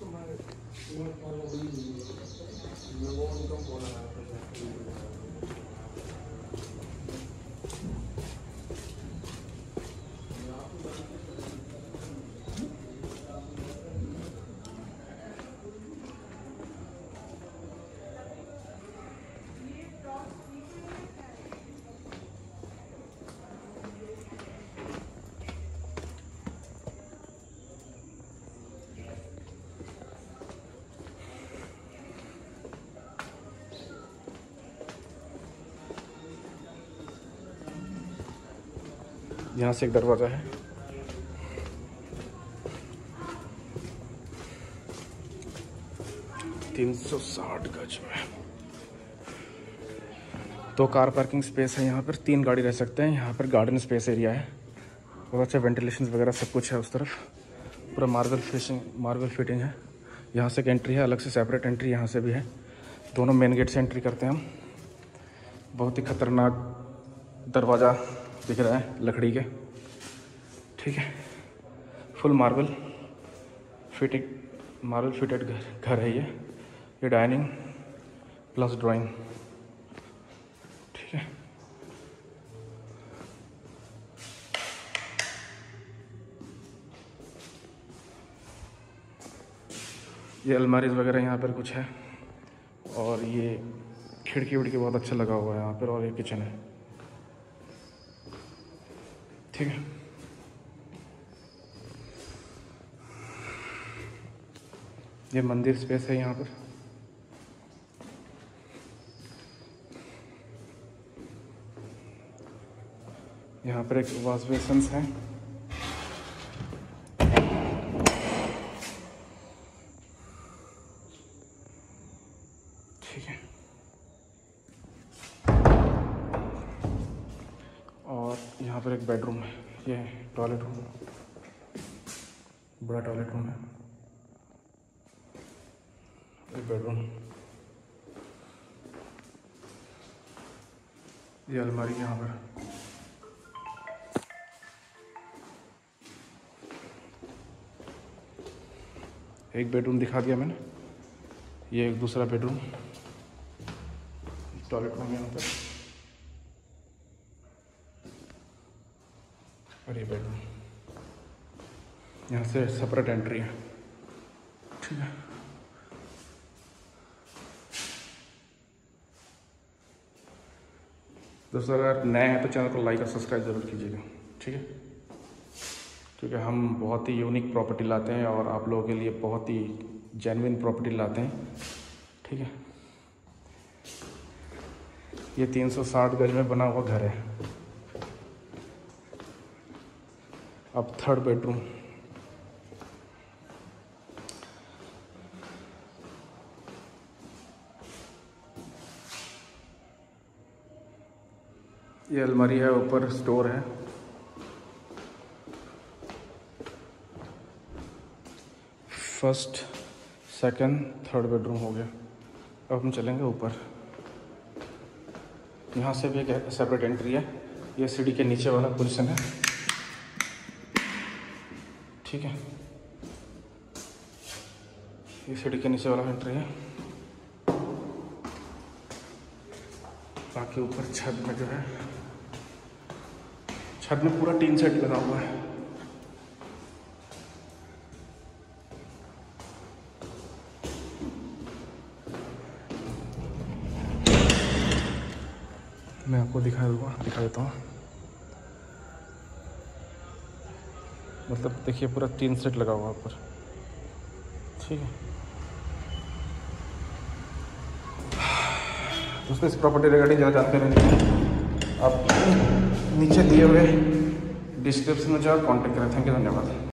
तुम्हारे यहाँ से एक दरवाज़ा है। तीन सौ साठ गज में। तो कार पार्किंग स्पेस है यहाँ पर, तीन गाड़ी रह सकते हैं। यहाँ पर गार्डन स्पेस एरिया है। बहुत अच्छा वेंटिलेशन वगैरह सब कुछ है उस तरफ़। पूरा मार्बल फिशिंग, मार्बल फिटिंग है। यहाँ से एक एंट्री है, अलग से सेपरेट एंट्री यहाँ से भी है। दोनों मेन गेट से एंट्री करते हैं हम। बहुत ही खतरनाक दरवाज़ा। दिख रहा है लकड़ी के। ठीक है। Full marble fitting marble fitted घर घर है ये। ये डाइनिंग प्लस ड्राइंग ठीक है। ये अलमारीज वगैरह यहाँ पर कुछ है। और ये खिड़की विड़की बहुत अच्छा लगा हुआ है यहाँ पर और ये किचन है। ठीक है। ये मंदिर स्पेस है यहाँ पर। यहाँ पर एक वॉश बेसन्स है। यहाँ पर एक बेडरूम है, ये टॉयलेट रूम बड़ा टॉयलेट रूम है एक बेडरूम ये अलमारी यहाँ पर। एक बेडरूम दिखा दिया मैंने, ये एक दूसरा बेडरूम टॉयलेट रूम यहाँ पर। और ये बेडरूम यहाँ से सेपरेट एंट्री है। ठीक है। दोस्तों, अगर नए हैं तो चैनल को लाइक और सब्सक्राइब ज़रूर कीजिएगा। ठीक है? क्योंकि हम बहुत ही यूनिक प्रॉपर्टी लाते हैं और आप लोगों के लिए बहुत ही जेनविन प्रॉपर्टी लाते हैं। ठीक है? ये 360 गज में बना हुआ घर है। अब थर्ड बेडरूम ये अलमारी है, ऊपर स्टोर है। फ़र्स्ट सेकंड थर्ड बेडरूम हो गया। अब हम चलेंगे ऊपर। यहाँ से भी एक सेपरेट एंट्री है। ये सीढ़ी के नीचे वाला पोजिशन है। ठीक है। ये सीढ़ी के नीचे वाला एंट्री है। बाकी ऊपर छत में जो है, छत में पूरा टीन सेट लगा हुआ है। मैं आपको दिखा दूँगा, दिखा देता हूँ। मतलब देखिए पूरा तीन सेट लगा हुआ ऊपर। ठीक है। दोस्तों इस प्रॉपर्टी रिगार्डिंग ज़्यादा जानते रहेंगे आप नीचे दिए हुए डिस्क्रिप्शन में जाओ कॉन्टेक्ट करें। थैंक यू धन्यवाद।